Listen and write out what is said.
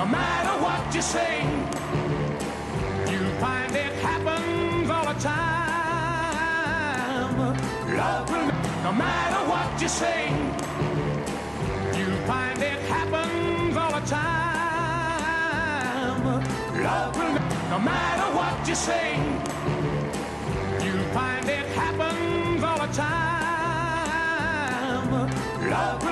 No matter what you say, you find it happens all the time. Love will, no matter what you say, you find it happens all the time. Love will, no matter what you say, you find it happens all the time. Love will.